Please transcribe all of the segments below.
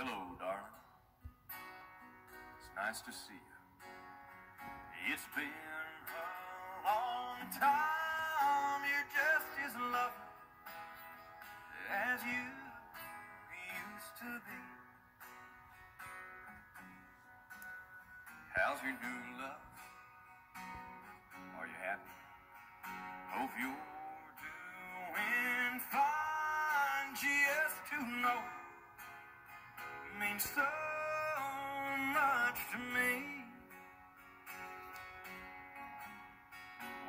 Hello, darling. It's nice to see you. It's been a long time. You're just as lovely as you used to be. How's your new love? Are you happy? Hope you're doing fine. Just to know so much to me.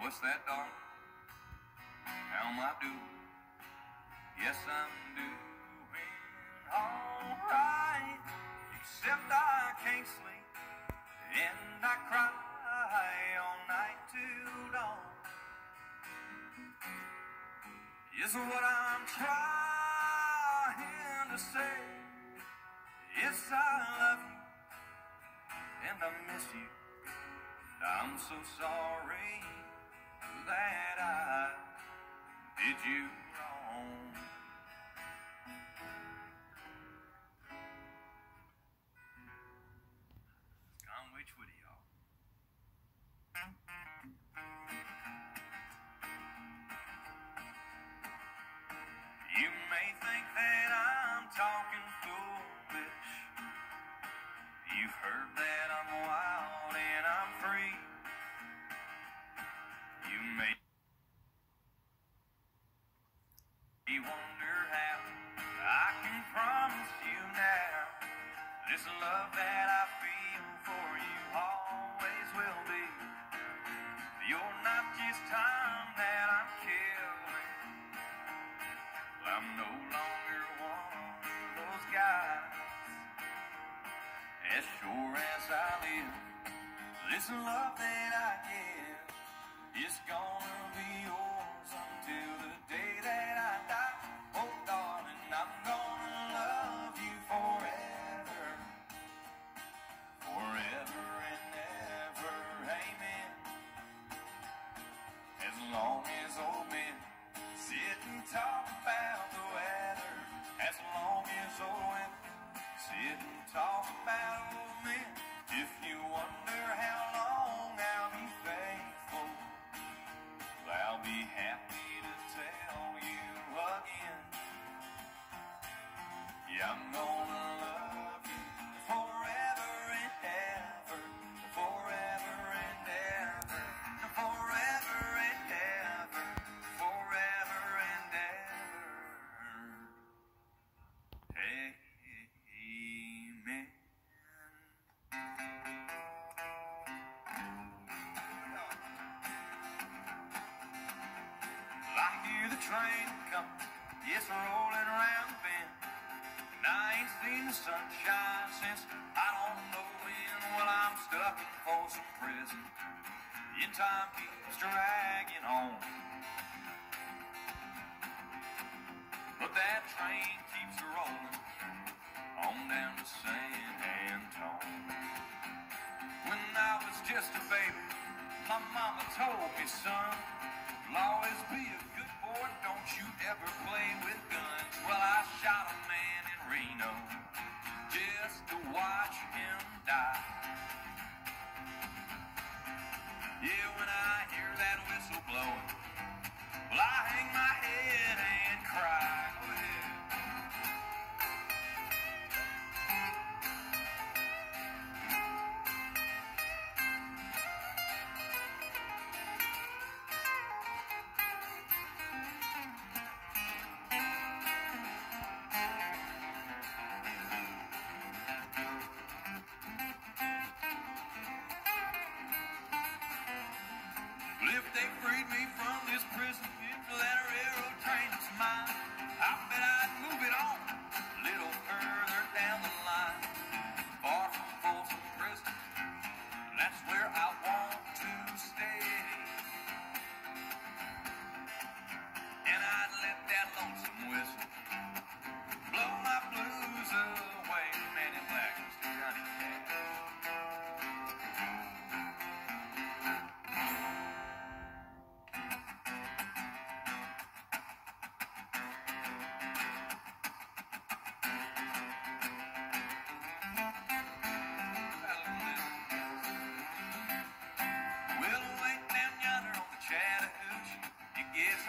What's that, darling? How am I doing? Yes, I'm doing alright. Except I can't sleep and I cry all night till dawn. Is what I'm trying to say. Yes, I love you and I miss you. I'm so sorry that I did you wrong. Heard that I'm wild and I'm free. You may wonder how I can promise you now this love that I feel for you always will be. You're not just time that I'm killing. I'm no longer sure as I live, this love that I give train coming, it's rolling around sunshine since I don't know when. Well, I'm stuck in Folsom Prison, and time keeps dragging on. But that train keeps rolling on down to San Antonio. When I was just a baby, my mama told me, son, you'll always be a good boy, don't you ever play with guns. Well, I shot a man in Reno just to watch him die. Yeah, when I hear that whistle blowing, well, I hang my head they freed me from this prison, if that railroad train was mine, I bet I'd move it on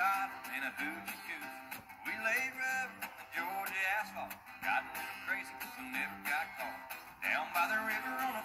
top and a hoochie tooth. We laid rubber in Georgia asphalt. Got a little crazy, so never got caught. Down by the river on a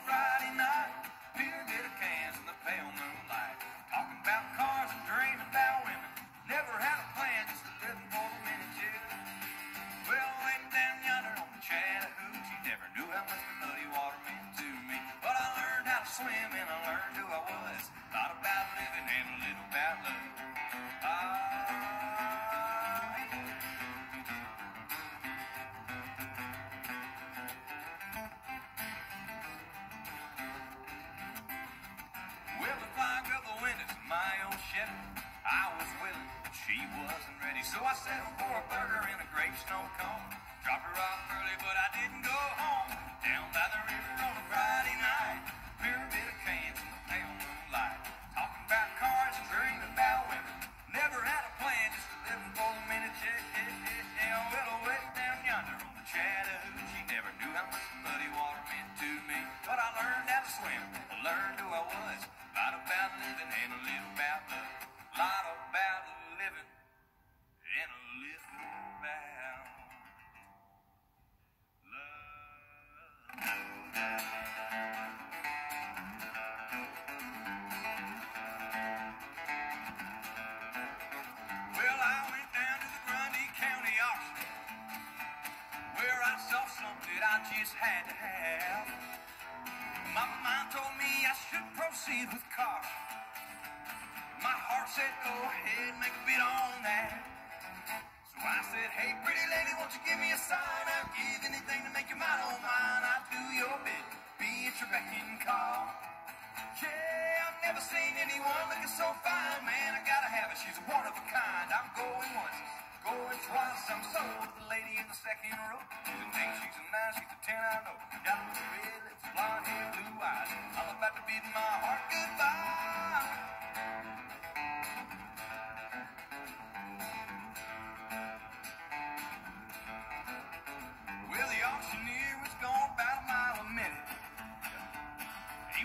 I was willing, but she wasn't ready. So I settled for a burger and a grape snow cone. Dropped her off early, but I didn't go home. Down by the river on a Friday night, pyramid of can. something I just had to have. My mind told me I should proceed with caution. My heart said, go ahead, make a bid on that. So I said, hey, pretty lady, won't you give me a sign? I'll give anything to make you mine, oh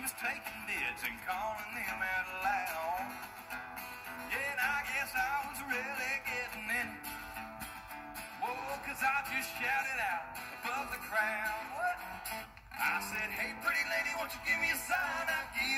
was taking bids and calling them out loud. Yeah, I guess I was really getting in it. Whoa, cause I just shouted out above the crowd. What? I said, hey, pretty lady, won't you give me a sign? I give